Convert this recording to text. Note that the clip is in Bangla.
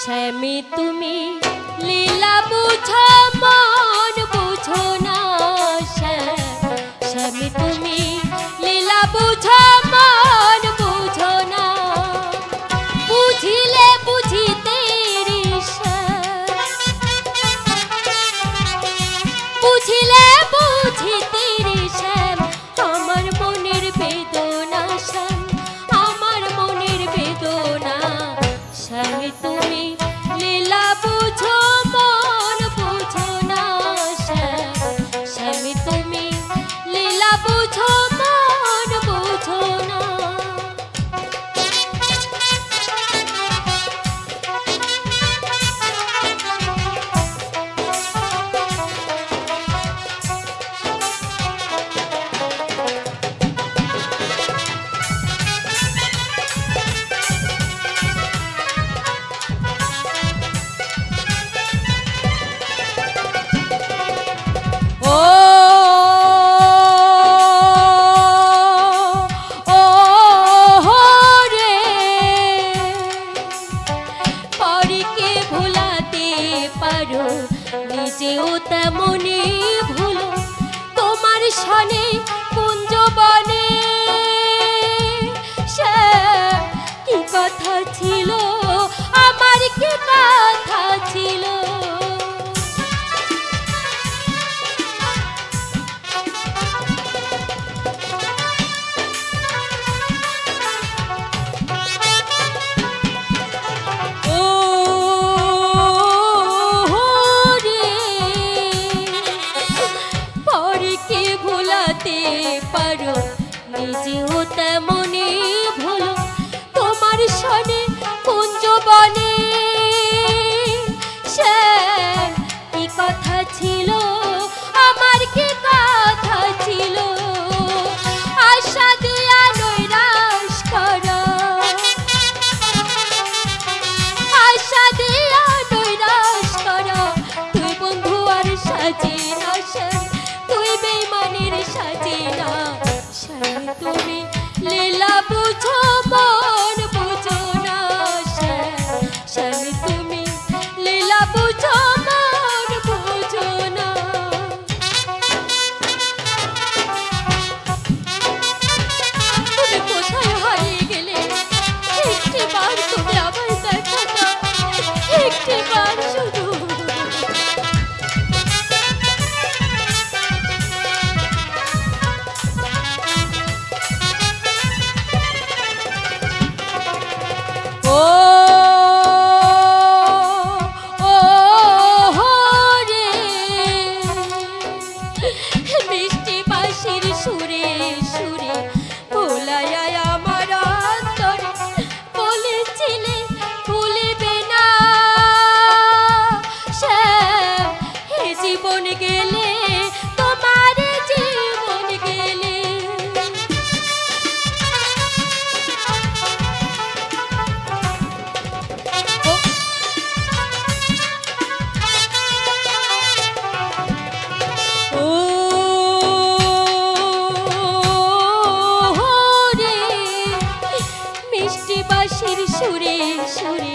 শ্যামী তুমি লীলা বুঝা আরও নিজেও তেমনি ভুল। তোমার সনে কুঞ্জ বনে কি কথা ছিল? বাঁশির সুরে সুরে